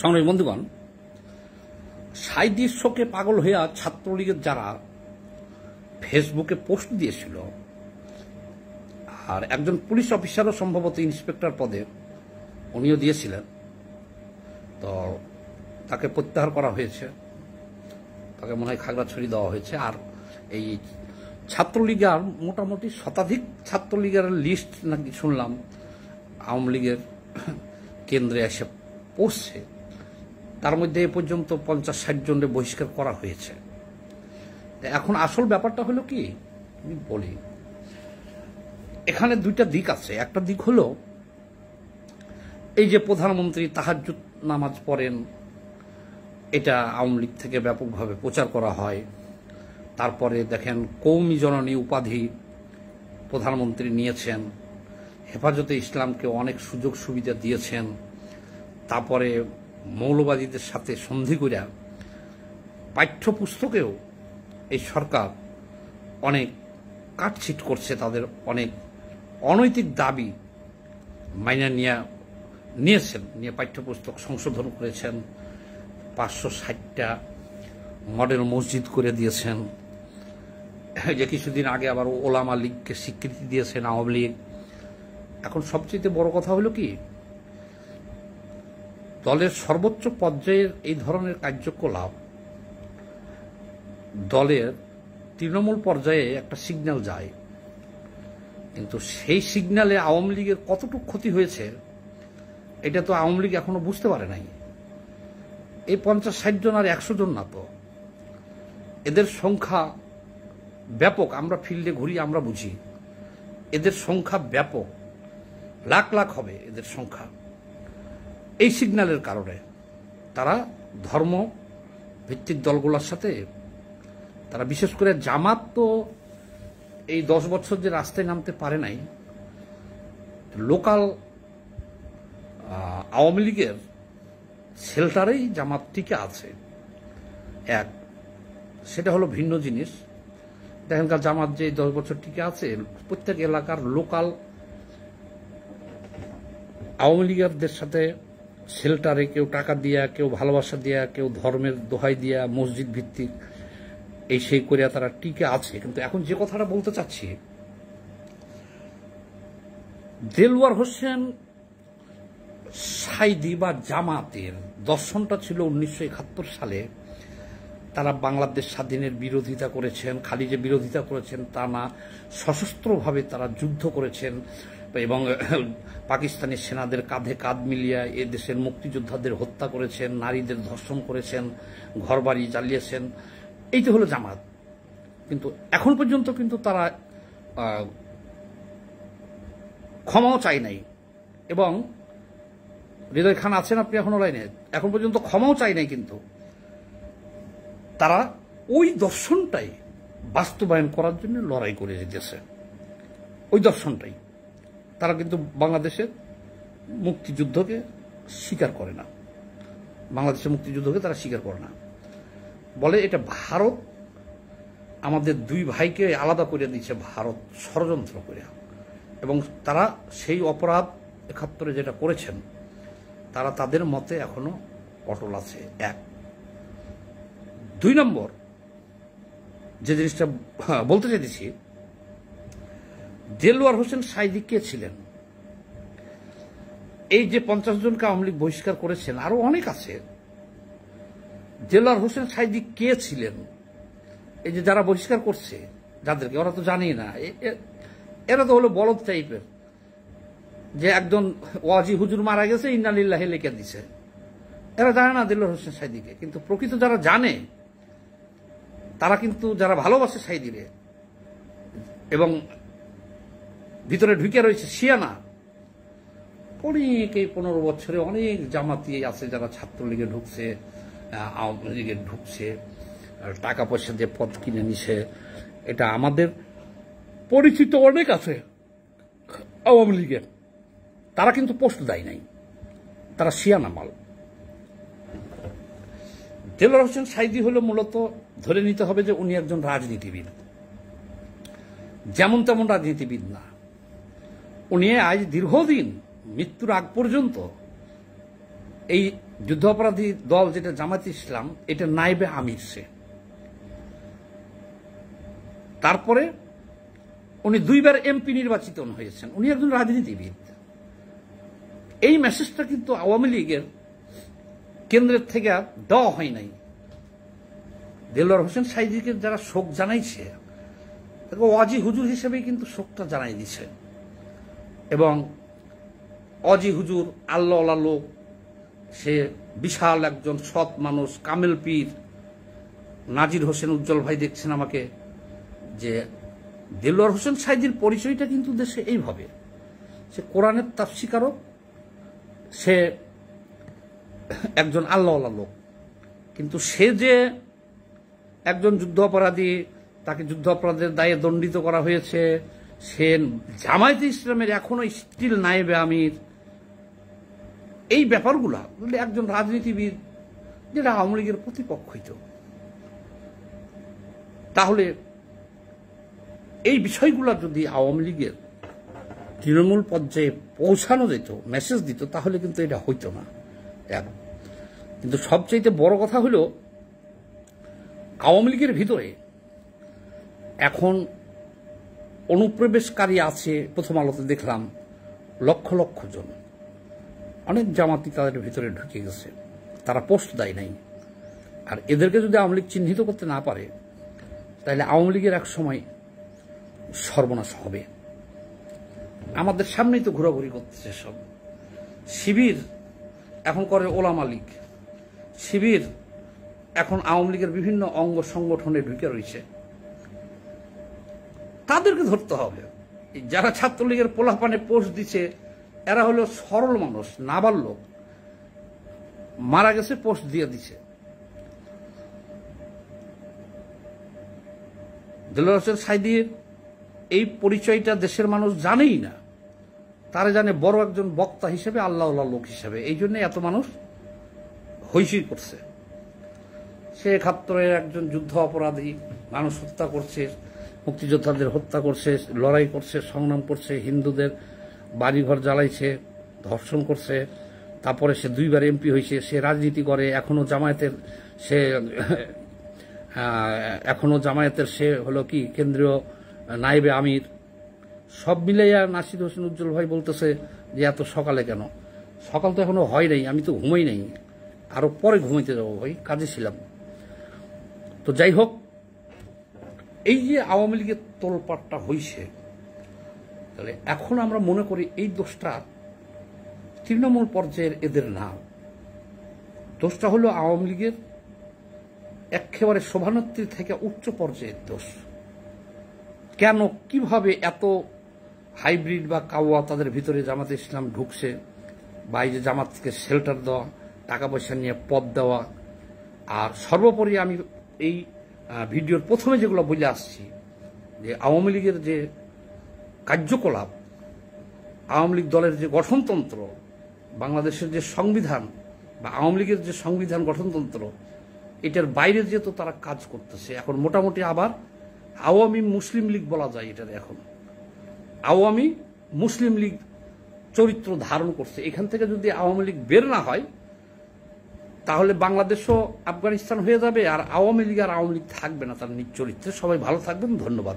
সংগ্রামী বন্ধুগণ সাইদির শোকে পাগল হইয়া ছাত্রলীগের যারা ফেসবুকে পোস্ট দিয়েছিল, আর একজন পুলিশ অফিসারও সম্ভবত ইন্সপেক্টর পদে উনিও দিয়েছিলেন, তো তাকে প্রত্যাহার করা হয়েছে। তাকে মনে হয় খাগড়াছড়ি দেওয়া হয়েছে। আর এই ছাত্রলীগের মোটামুটি শতাধিক ছাত্রলীগের লিস্ট নাকি শুনলাম, আওয়ামী লীগের কেন্দ্রে এসে পড়ছে। তার মধ্যে এ পর্যন্ত পঞ্চাশ ষাট জনের বহিষ্কার করা হয়েছে। এখন আসল ব্যাপারটা হলো কি? বলি, এখানে দুইটা দিক আছে। একটা দিক হলো, এই যে প্রধানমন্ত্রী তাহাজ্জুদ নামাজ পড়েন, এটা আওয়ামী লীগ থেকে ব্যাপকভাবে প্রচার করা হয়। তারপরে দেখেন, কৌমি জননী উপাধি প্রধানমন্ত্রী নিয়েছেন, হেফাজতে ইসলামকে অনেক সুযোগ সুবিধা দিয়েছেন। তারপরে মৌলবাদীদের সাথে সন্ধি করিয়া পাঠ্যপুস্তকেও এই সরকার অনেক কাটছিট করছে, তাদের অনেক অনৈতিক দাবি মাইনা নিয়ে নিয়েছেন, নিয়ে পাঠ্যপুস্তক সংশোধন করেছেন, পাঁচশো ষাটটা মডেল মসজিদ করে দিয়েছেন। যে কিছুদিন আগে আবার ওলামা লীগকে স্বীকৃতি দিয়েছেন আওয়ামী লীগ। এখন সবচেয়ে বড় কথা হলো কি দলের সর্বোচ্চ পর্যায়ের এই ধরনের কার্যকলাপ, দলের তৃণমূল পর্যায়ে একটা সিগন্যাল যায়। কিন্তু সেই সিগন্যালে আওয়ামী লীগের কতটুকু ক্ষতি হয়েছে, এটা তো আওয়ামী লীগ এখনও বুঝতে পারে নাই। এই পঞ্চাশ ষাট জন আর একশো জন না তো। এদের সংখ্যা ব্যাপক, আমরা ফিল্ডে ঘুরি, আমরা বুঝি। এদের সংখ্যা ব্যাপক। লাখ লাখ হবে এদের সংখ্যা। এই সিগন্যালের কারণে তারা ধর্ম ভিত্তিক দলগুলোর সাথে, তারা বিশেষ করে জামাত তো এই দশ বছর যে রাস্তায় নামতে পারে নাই, লোকাল আওয়ামী লীগের শেল্টারেই জামাত টিকে আছে। এক, সেটা হলো ভিন্ন জিনিস। দেখেনকার জামাত যে দশ বছর টিকে আছে, প্রত্যেক এলাকার লোকাল আওয়ামী লীগেরদের সাথে শেল্টারে কেউ টাকা দিয়া, কেউ ভালোবাসা দিয়া, কেউ ধর্মের দোহাই দিয়া, মসজিদ ভিত্তিক, এই সেই করিয়া তারা টিকে আছে। কিন্তু এখন যে কথাটা বলতে চাচ্ছি, দেলওয়ার হোসেন সাইদি বা জামাতের দর্শনটা ছিল উনিশশো একাত্তর সালে। তারা বাংলাদেশ স্বাধীনের বিরোধিতা করেছেন খালি যে বিরোধিতা করেছেন, তা না, সশস্ত্রভাবে তারা যুদ্ধ করেছেন। এবং পাকিস্তানি সেনাদের কাঁধে কাঁধ মিলিয়ে এ দেশের মুক্তিযোদ্ধাদের হত্যা করেছেন, নারীদের ধর্ষণ করেছেন, ঘরবাড়ি জ্বালিয়েছেন। এই তো হলো জামাত। কিন্তু এখন পর্যন্ত কিন্তু তারা ক্ষমাও চাই নাই। এবং, হৃদয় খান আছেন আপনি এখনও লাইনে? এখন পর্যন্ত ক্ষমাও চাই নাই কিন্তু। তারা ওই দর্শনটাই বাস্তবায়ন করার জন্য লড়াই করে যেতেছে ওই দর্শনটাই। তারা কিন্তু বাংলাদেশের মুক্তিযুদ্ধকে স্বীকার করে না। বাংলাদেশের মুক্তিযুদ্ধকে তারা স্বীকার করে না। বলে এটা ভারত, আমাদের দুই ভাইকে আলাদা করে দিচ্ছে ভারত, ষড়যন্ত্র করে। এবং তারা সেই অপরাধ একাত্তরে যেটা করেছেন, তারা তাদের মতে এখনও অটল আছে। এক। দুই নম্বর, যে জিনিসটা বলতে চাইতেছি দেলোয়ার হোসেন সাইদি কে ছিলেন? এই যে পঞ্চাশ জনকে আওয়ামী লীগ বহিষ্কার করেছেন, আরও অনেক আছে। দেলোয়ার হোসেন সাইদি কে ছিলেন? এই যে যারা বহিষ্কার করছে, যাদেরকে, ওরা তো জানেই না। এরা তো হলো বলদ টাইপের। যে একজন ওয়াজি হুজুর মারা গেছে, ইন্নালিল্লাহে লিখে দিছে। এরা জানে না দিল হোসেন সাইদিকে কিন্তু প্রকৃত যারা জানে, তারা কিন্তু, যারা ভালোবাসে সাইদিরে এবং ভিতরে ঢুকে রয়েছে শিয়ানা। অনেক এই পনেরো বছরে অনেক জামাতি আছে যারা ছাত্রলীগে ঢুকছে আওয়ামী লীগে ঢুকছে টাকা পয়সা দিয়ে পদ কিনে নিছে। এটা আমাদের পরিচিত অনেক আছে আওয়ামী লীগের। তারা কিন্তু পোস্ট দেয় নাই। তারা শিয়ানা মাল। দেলোয়ার হোসেন সাইদি হলো মূলত ধরে নিতে হবে যে উনি একজন রাজনীতিবিদ। যেমন তেমন রাজনীতিবিদ না। উনি আজ দীর্ঘদিন মৃত্যুর আগ পর্যন্ত এই যুদ্ধাপরাধী দল যেটা জামাত ইসলাম, এটা নাইবে আমির সে। তারপরে উনি দুইবার এমপি নির্বাচিত হয়েছেন। উনি একজন রাজনীতিবিদ। এই মেসেজটা কিন্তু আওয়ামী লীগের কেন্দ্রের থেকে দেওয়া হয় নাই। দেলোয়ার হোসেন সাইদিকে যারা শোক জানাইছে অজি হুজুর হিসেবে কিন্তু শোকটা জানাই দিছে। এবং অজি হুজুর আল্লাহ লোক সে বিশাল একজন সৎ মানুষ, কামেল পীর। নাজির হোসেন উজ্জ্বল ভাই দেখছেন আমাকে যে দেলোয়ার হোসেন সাইদির পরিচয়টা কিন্তু দেশে এইভাবে। সে কোরআনের তাফসিকারক সে একজন আল্লাহ লোক কিন্তু সে যে একজন যুদ্ধ অপরাধী তাকে যুদ্ধ অপরাধের দায়ে দণ্ডিত করা হয়েছে সে জামায়াতে ইসলামের এখনও স্টিল নায়েবে আমির। এই ব্যাপারগুলা একজন রাজনীতিবিদ যেটা আওয়ামী লীগের প্রতিপক্ষিত তাহলে এই বিষয়গুলো যদি আওয়ামী লীগের তৃণমূল পর্যায়ে পৌঁছানো যেত মেসেজ দিত, তাহলে কিন্তু এটা হইতো না। কিন্তু সবচাইতে বড় কথা হলো, আওয়ামী লীগের ভিতরে এখন অনুপ্রবেশকারী আছে প্রথম আলোতে দেখলাম। লক্ষ লক্ষ জন। অনেক জামাতি তাদের ভিতরে ঢুকে গেছে। তারা পোস্ট দেয় নাই। আর এদেরকে যদি আওয়ামী লীগ চিহ্নিত করতে না পারে, তাহলে আওয়ামী লীগের এক সময় সর্বনাশ হবে। আমাদের সামনেই তো ঘোরাঘুরি করতেছে সব। শিবির এখন করে ওলামা লীগ। শিবির এখন আওয়ামী লীগের বিভিন্ন অঙ্গ সংগঠনে ঢুকে রয়েছে। তাদেরকে ধরতে হবে। যারা ছাত্রলীগের পোলাপানে পোস্ট দিচ্ছে এরা হলো সরল মানুষ নাবার লোক। মারা গেছে পোস্ট দিয়ে দিছে। দিলর হোসেন সাইদির এই পরিচয়টা দেশের মানুষ জানেই না। তারা জানে বড় একজন বক্তা হিসেবে আল্লাহ লোক হিসেবে। এই জন্য এত মানুষ হৈসই করছে। সে একাত্তরের একজন যুদ্ধ অপরাধী, মানুষ হত্যা করছে। মুক্তিযোদ্ধাদের হত্যা করছে, লড়াই করছে, সংগ্রাম করছে, হিন্দুদের বাড়িঘর জ্বালাইছে, ধর্ষণ করছে, তারপরে সে দুইবার এমপি হয়েছে, সে রাজনীতি করে, এখনও জামায়াতের সে এখনও জামায়াতের সে হলো কি, কেন্দ্রীয় নাইবে আমির। সব মিলাইয়া নাসির হোসেন উজ্জ্বল ভাই বলতেছে যে এত সকালে কেন? সকাল তো এখনও হয় নাই, আমি তো ঘুমাই নাই। আরও পরে ঘুমাইতে যাব ভাই, কাজে ছিলাম। তো যাই হোক এই যে আওয়ামী লীগের তোলপাটটা হইছে, তাহলে এখন আমরা মনে করি এই দোষটা তৃণমূল পর্যায়ের এদের না। দোষটা হলো আওয়ামী লীগের একেবারে শোভানত্রী থেকে উচ্চ পর্যায়ের দোষ। কেন, কীভাবে এত হাইব্রিড বা কাওয়া তাদের ভিতরে জামাত ইসলাম ঢুকছে, বা এই যে জামাতকে শেল্টার দেওয়া, টাকা পয়সা নিয়ে পদ দেওয়া, আর সর্বোপরি আমি এই ভিডিওর প্রথমে যেগুলো বলে আসছি, যে আওয়ামী লীগের যে কার্যকলাপ, আওয়ামী লীগ দলের যে গঠনতন্ত্র, বাংলাদেশের যে সংবিধান বা আওয়ামী লীগের যে সংবিধান গঠনতন্ত্র, এটার বাইরে যেহেতু তারা কাজ করতেছে, এখন মোটামুটি আবার আওয়ামী মুসলিম লীগ বলা যায় এটার এখন। আওয়ামী মুসলিম লীগ চরিত্র ধারণ করছে। এখান থেকে যদি আওয়ামী লীগ বের না হয় তাহলে বাংলাদেশও আফগানিস্তান হয়ে যাবে আর আওয়ামী লীগ আর আওয়ামী লীগ থাকবে না তার নিজ চরিত্রে। সবাই ভালো থাকবেন, ধন্যবাদ।